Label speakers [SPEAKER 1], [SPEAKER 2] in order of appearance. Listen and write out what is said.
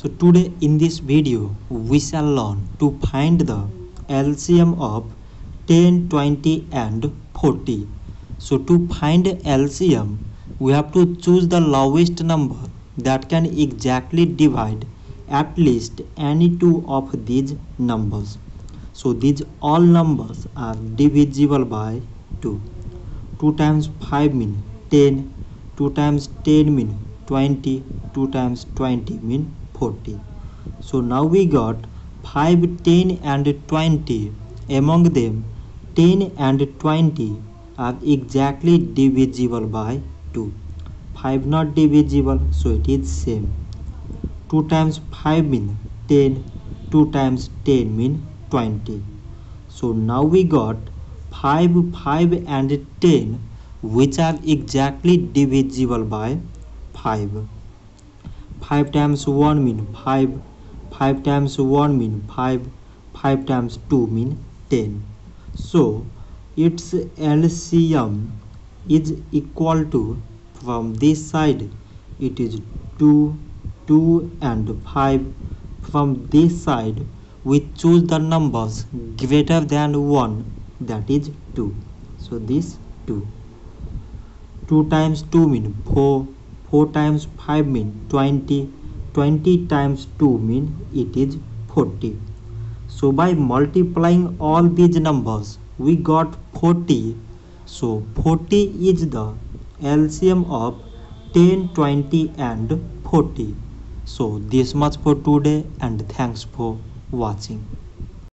[SPEAKER 1] so today in this video we shall learn to find the LCM of 10 20 and 40 so to find LCM we have to choose the lowest number that can exactly divide at least any two of these numbers. So these all numbers are divisible by 2 2 times 5 mean 10 2 times 10 mean 20 2 times 20 mean 40 so now we got 5 10 and 20 among them 10 and 20 are exactly divisible by 2 5 not divisible so it is same. 2 times 5 mean 10 2 times 10 mean 20 so now we got 5 5 and 10 which are exactly divisible by 5 5 times 1 mean 5 5 times 1 mean 5 5 times 2 mean 10 so its LCM is equal to from this side it is 2 2 and 5 from this side we choose the numbers greater than 1 that is 2 so this 2 2 times 2 mean 4 4 times 5 mean 20 20 times 2 mean it is 40 so by multiplying all these numbers we got 40 so 40 is the LCM of 10 20 and 40 so this much for today and thanks for watching